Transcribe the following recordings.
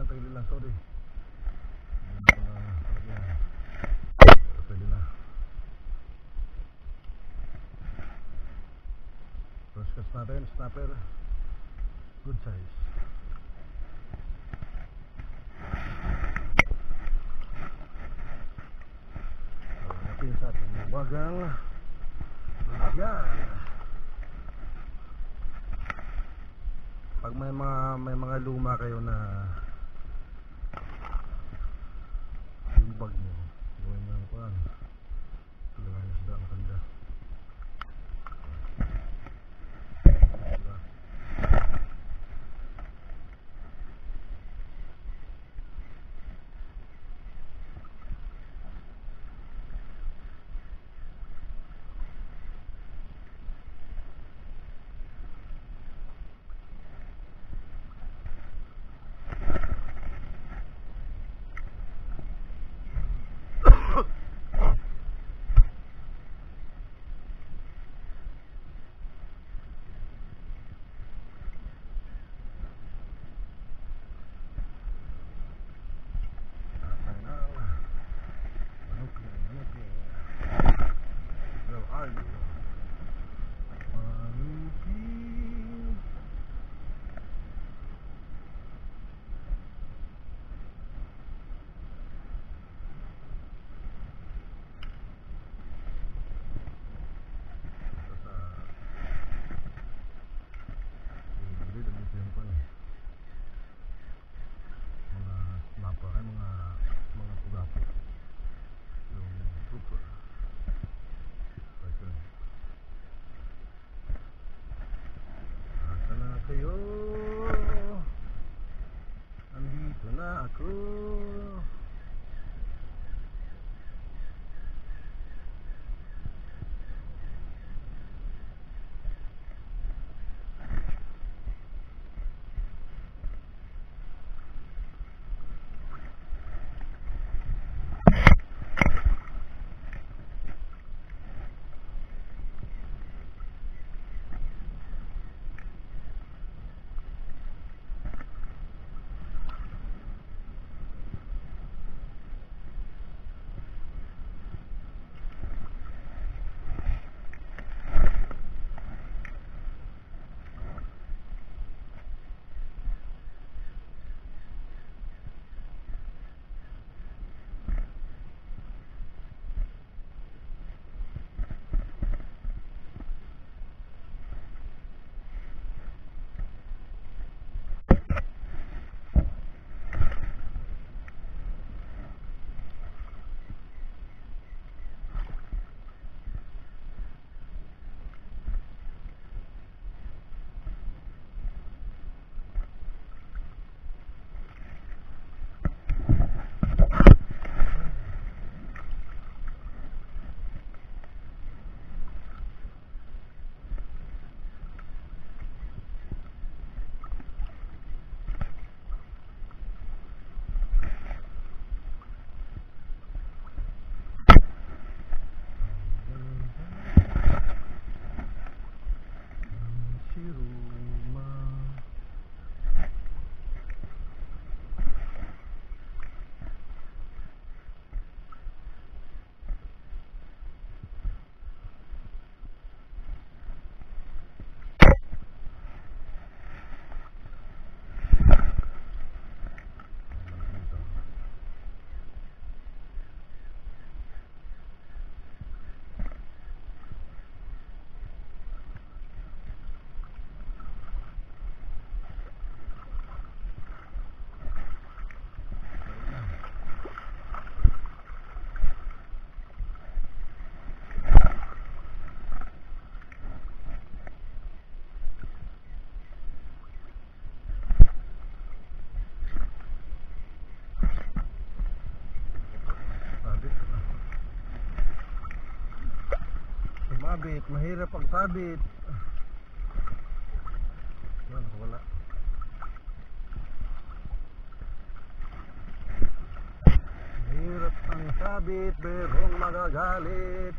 lang, tagilid lang, sorry. Pwede na. Cross cast natin, snapper. Good size. natin sa ating bagang yan pag may mga may mga luma kayo na Adiós. sabit, mahirap ang sabit. Wala, wala. Mahirap ang sabit, merong magagalit.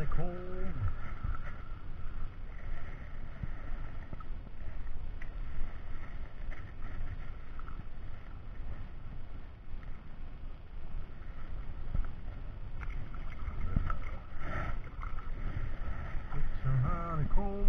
Valley cold. It's a honey cold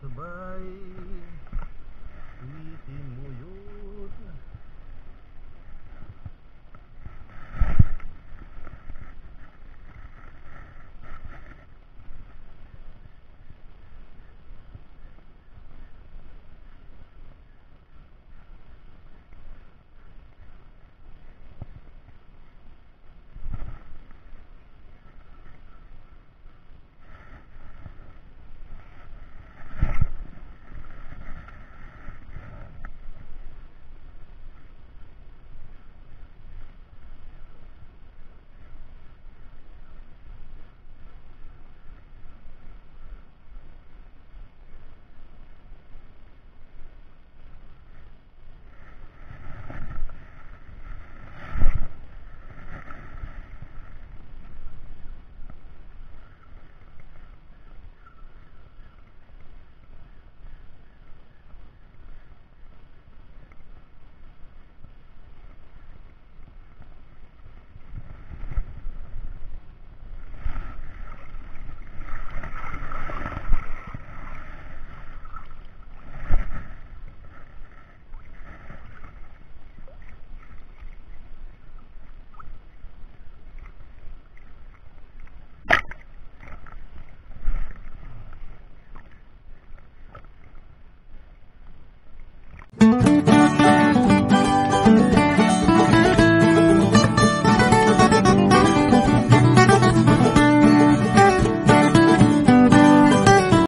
Goodbye, sweet in New York.